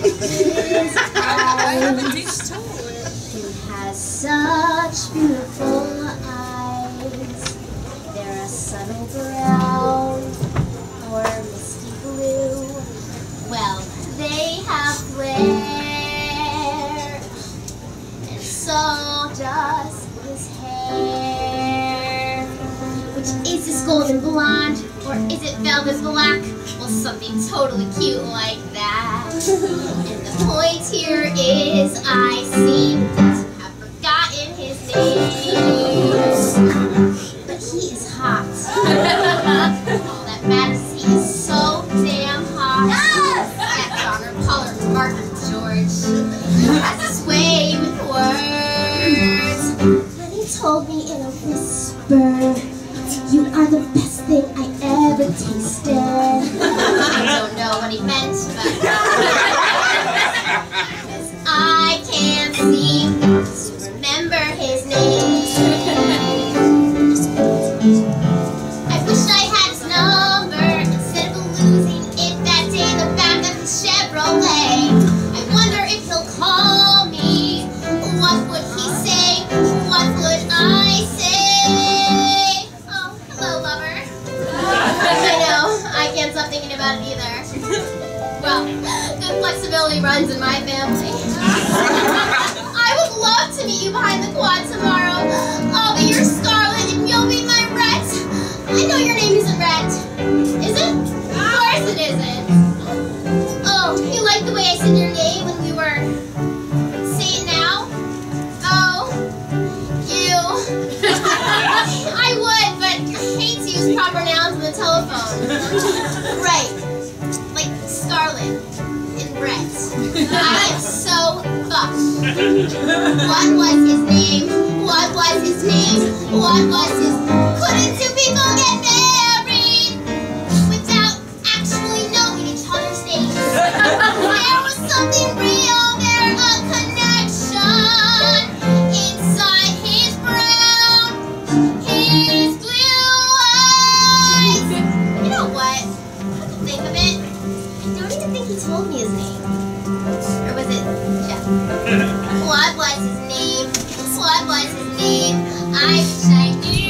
He has such beautiful eyes. They're a subtle brown or misty blue. Well, they have flair, and so does his hair. Which is this golden blonde, or is it velvet black? Well, something totally cute like the point here is I seem to have forgotten his name. But he is hot. All that matters, he is so damn hot. That's Honor Pollard Martin George. He has his way with words. And he told me in a whisper, You are the best thing I ever tasted. I don't know what he meant, but. Thinking about it either. Well, good flexibility runs in my family. I would love to meet you behind the quad tomorrow. I'll be your Scarlett and you'll be my Rhett. I know your name isn't Rhett. Is it? Of course it isn't. Oh, you like the way I said your name when we were... I would, but I hate to use proper nouns on the telephone. Right. Like Scarlett and Brett. I am so fucked. What was his name? What was his name? What was his told me his name. Or was it Jeff? Swab was his name. What was his name. I, I knew.